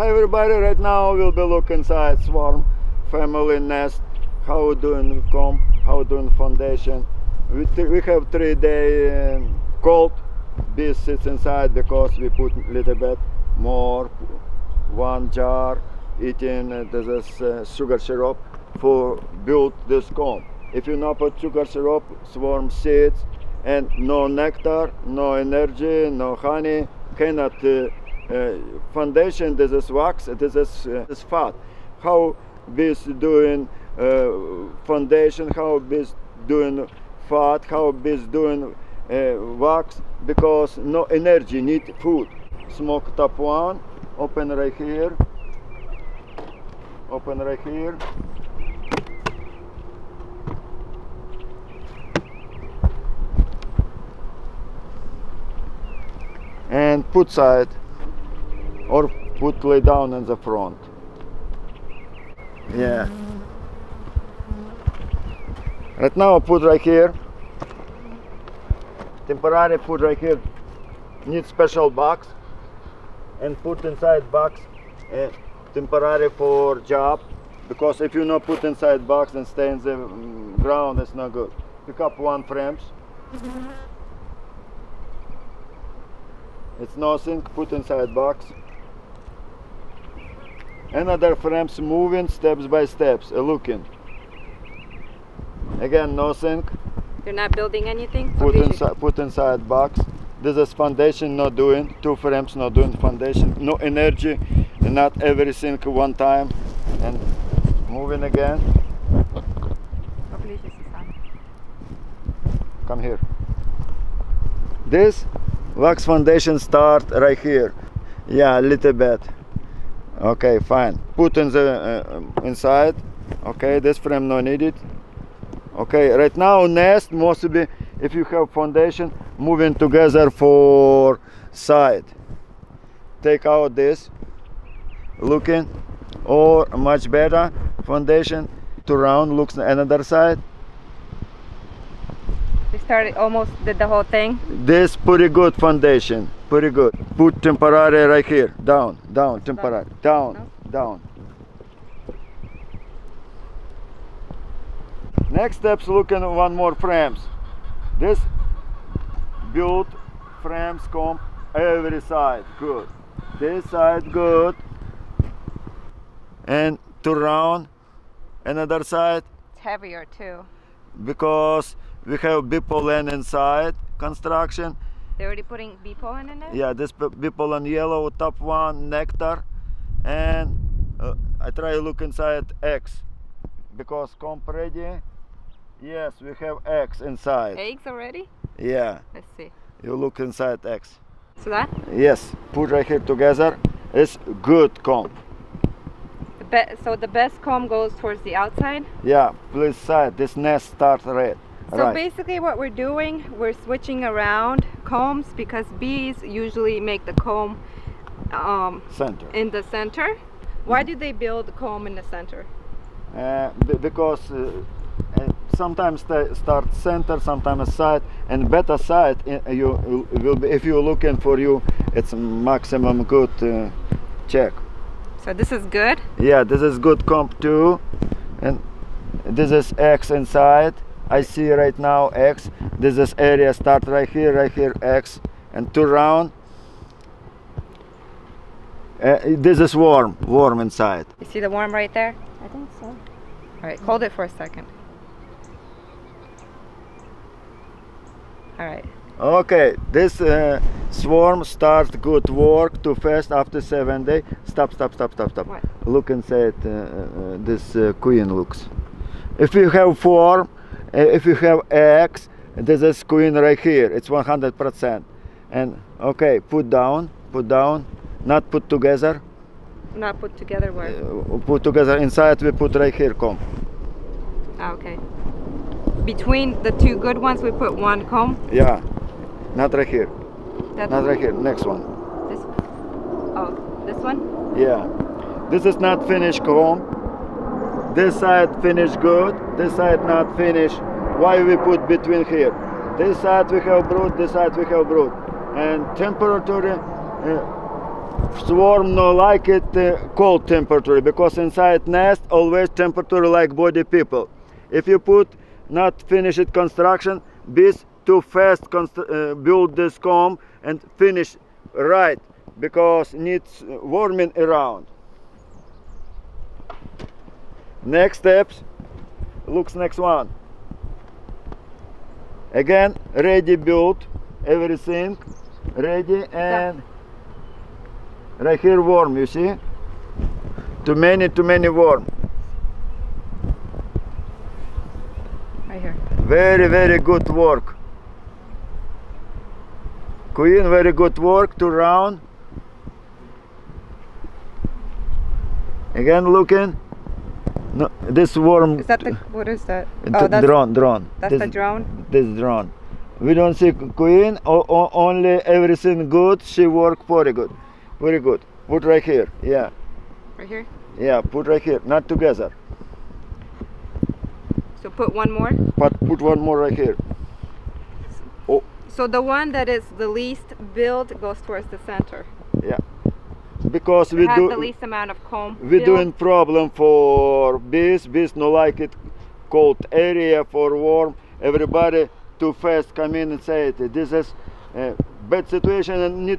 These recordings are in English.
Hi everybody, right now we'll be looking inside swarm family nest, how doing comb, how doing foundation. We, we have three day um, cold, bees sits inside because we put little bit more, one jar, eating uh, this uh, sugar syrup for build this comb. If you not put sugar syrup, swarm seeds, and no nectar, no energy, no honey, cannot uh, foundation. This is wax. This is, uh, this fat. How bees doing uh, foundation? How bees doing fat? How bees doing uh, wax? Because no energy, need food. Smoke top one. Open right here. Open right here. and put side or put lay down in the front. Yeah. Right now put right here. Temporary put right here. Need special box and put inside box uh, temporary for job because if you not put inside box and stay in the mm, ground it's not good. Pick up one frames. It's nothing. Put inside box another frames moving steps by steps uh, looking. Again nothing. They're not building anything put inside put inside box. This is foundation not doing two frames not doing foundation. No energy not everything one time. And moving again. Come here. This wax foundation start right here. Yeah a little bit okay fine. Put in the uh, inside. Okay this frame no needed okay right now nest mostly if you have foundation moving together for side. Take out this. Looking or much better foundation to round looks another side. We started almost did the whole thing. This pretty good foundation, pretty good. Put temporary right here, down, down, temporary, down, down. Next steps looking one more frames. This build frames comb every side, good. This side good. And to round another side It's heavier too. because we have bee pollen inside construction They're already putting bee pollen in it? yeah this p- bee pollen yellow top one nectar and uh, i try to look inside eggs because comp ready yes we have eggs inside Eggs already? yeah Let's see. you look inside eggs So that? yes put right here together it's good comp The so the best comb goes towards the outside. yeah please side this nest starts red So right basically what we're doing, we're switching around combs because bees usually make the comb um, center in the center. Why do they build the comb in the center? uh, because uh, uh, sometimes they start center, sometimes side, and better side uh, you you will be if you're looking for you, it's maximum good uh, check. So this is good. Yeah, this is good comp too, and this is X inside. I see right now X. This is area start right here, right here X, and two round. Uh, this is warm, warm inside. You see the worm right there? I think so. All right, hold it for a second. All right. Okay, this uh, swarm starts good work too fast after seven day. Stop, stop, stop, stop, stop. What? Look inside uh, uh, this uh, queen looks. If you have form, uh, if you have eggs, this is queen right here. It's 100%. And okay, put down, put down, not put together. Not put together where? Uh, put together inside. We put right here comb. Ah, okay. Between the two good ones, we put one comb. Yeah, not right here. That's Not right here. Next one. This. Oh, this one. Yeah. This is not finished comb. This side finished good. This side not finished. Why we put between here? This side we have brood. This side we have brood. And temperature uh, swarm no like it uh, cold temperature because inside nest always temperature like body people. If you put not finished construction, bees too fast uh, build this comb and finish right because needs warming around. Next steps, looks next one. Again, ready build, everything ready and right here worm, you see? Too many, too many worm. Right here. Very, very good work. Queen, very good work. Two round. Again looking. No, this worm. Is that the what is that? Oh, that's drone, drone. that's this, the drone. This drone. We don't see queen. Only everything good. She work very good, very good. Put right here. Yeah, Right here. yeah. Put right here. Not together. So put one more. But put one more right here. So the one that is the least build goes towards the center. Because we do. the least amount of comb. we build. doing problem for bees bees no like it cold area for warm everybody too fast come in and say it this is a bad situation and need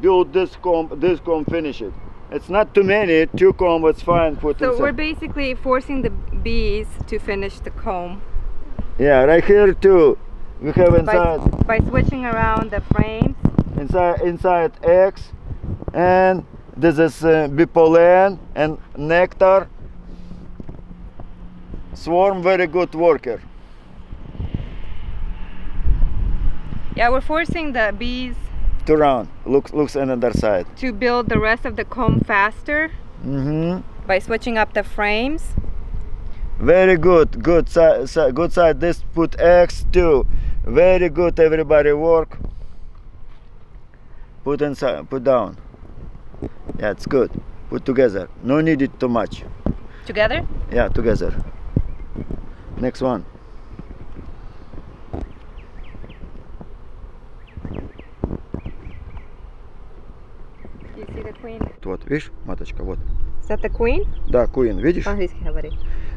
build this comb this comb finish it it's not too many two comb it's fine put So inside. we're basically forcing the bees to finish the comb yeah right here too we have by, inside by switching around the frames. inside inside eggs and this is uh, bee pollen and nectar. Swarm very good worker. Yeah, we're forcing the bees to run. Looks looks another side. to build the rest of the comb faster mm-hmm. by switching up the frames. very good. Good side, si- good side. This put eggs too. Very good everybody. Work. Put inside put down yeah it's good put together no need it too much Together? yeah together next one You see the queen? вот видишь маточка вот Is that the queen? да queen видишь По-английски говори.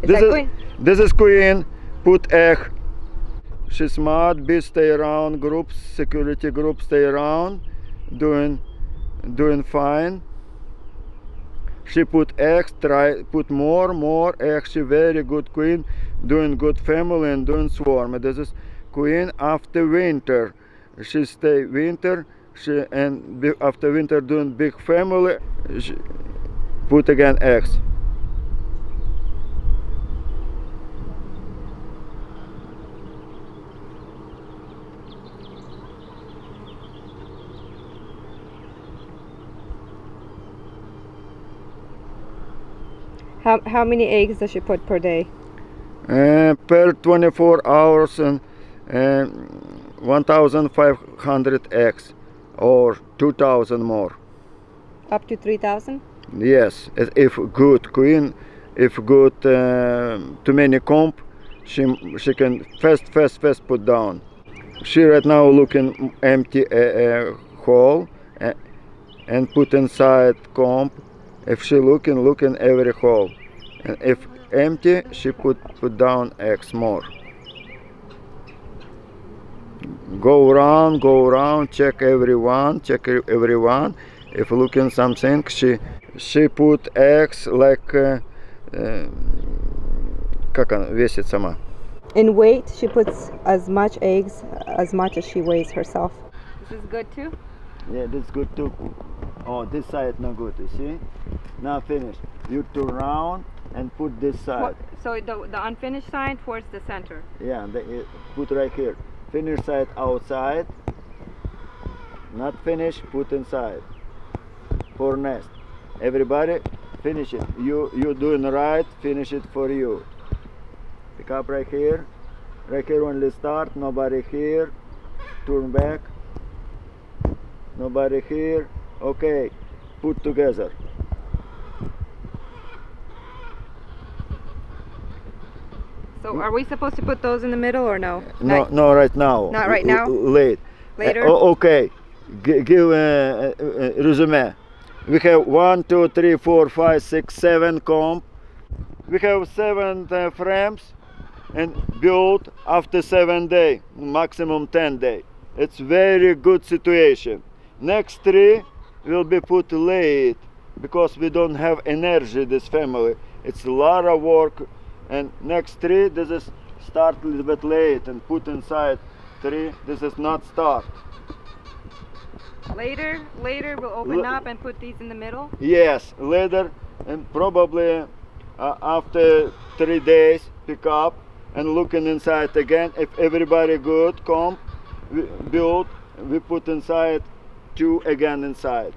Is This that is- queen? This is queen. Put egg. She's smart. Bees stay around. Groups, security groups stay around. Doing, doing fine. She put eggs. Try put more, more eggs. She very good queen. Doing good family and doing swarm. This is queen after winter. She stay winter. She and after winter doing big family. She put again eggs. How, how many eggs does she put per day? Uh, per 24 hours and uh, 1500 eggs or 2000 more Up to 3,000? yes if- good queen if good uh, too many comb she she can fast fast fast put down she right now looking empty uh, uh, hole uh, and put inside comb if she looking looking every hole and if empty she put put down eggs more go around go around check everyone check e- everyone if looking something she she put eggs like uh, uh, как она весит сама In weight, she puts as much eggs as much as she weighs herself. This is good too? yeah that's good too oh this side not good you see now finished you turn around and put this side So the, the unfinished side towards the center. Yeah, the, put right here. Finish side outside. Not finished, put inside. For nest. Everybody, finish it. You you doing right, finish it for you. Pick up right here. Right here only start, nobody here. Turn back. Nobody here. Okay, put together. So are we supposed to put those in the middle or no? No, Not- no, right now. Not right now? late. Later? Uh, okay. gi- give a, a, a resume. We have one, two, three, four, five, six, seven comp We have seven uh, frames and build after seven day, maximum ten day. It's very good situation. Next tree will be put late because we don't have energy this family. It's a lot of work. And next tree, this is start a little bit late and put inside tree. This is not start. Later, later we'll open L- up and put these in the middle. Yes, later and probably uh, after three days pick up and looking inside again. If everybody good, come, we build, we put inside two again inside.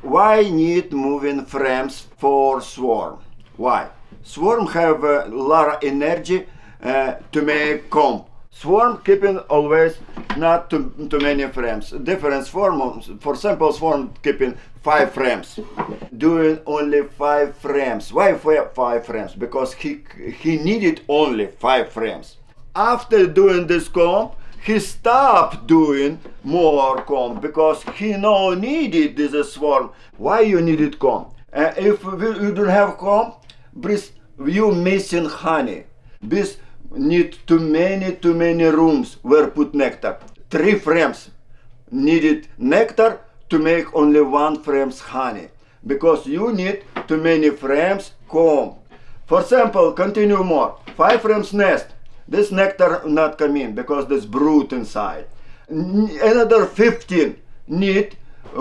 Why need moving frames for swarm? Why? Swarm have a lot of energy uh, to make comb. Swarm keeping always not too, too many frames. Different swarm, for example, swarm keeping five frames. Doing only five frames. Why five frames? Because he he needed only five frames. After doing this comb, he stopped doing more comb because he no needed this swarm. Why you needed comb? Uh, if you don't have comb, you missing honey. Bees need too many too many rooms where put nectar. Three frames needed nectar to make only one frames honey because you need too many frames comb. For example, continue more. Five frames nest. This nectar not come in because there's brood inside. Another 15 need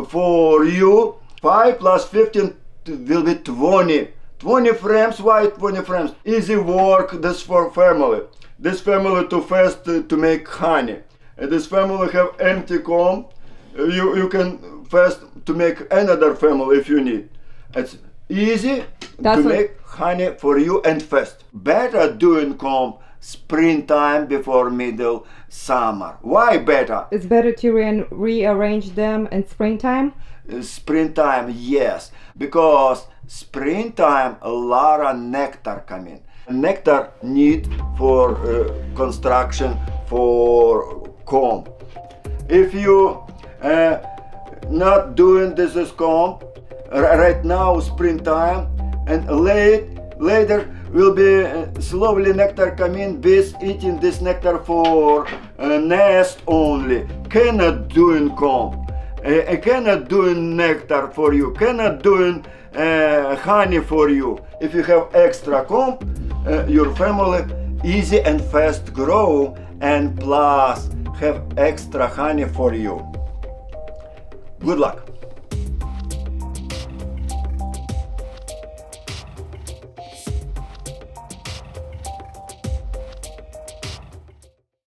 for you. 5 plus 15 will be 20. 20 frames, why 20 frames? Easy work, this for family. This family to fast to make honey. And this family have empty comb. You, you can fast to make another family if you need. It's easy That's to make honey for you and fast. Better doing comb springtime before middle summer. Why better? It's better to re- rearrange them in springtime. Uh, springtime, yes, because springtime a lot of nectar coming. Nectar need for uh, construction for comb. If you uh, not doing this is comb right now springtime and late later will be uh, slowly nectar coming bees eating this nectar for uh, nest only. Cannot doing comb. Uh, cannot doing nectar for you. Cannot doing uh, honey for you. If you have extra comb uh, your family easy and fast grow and plus have extra honey for you. Good luck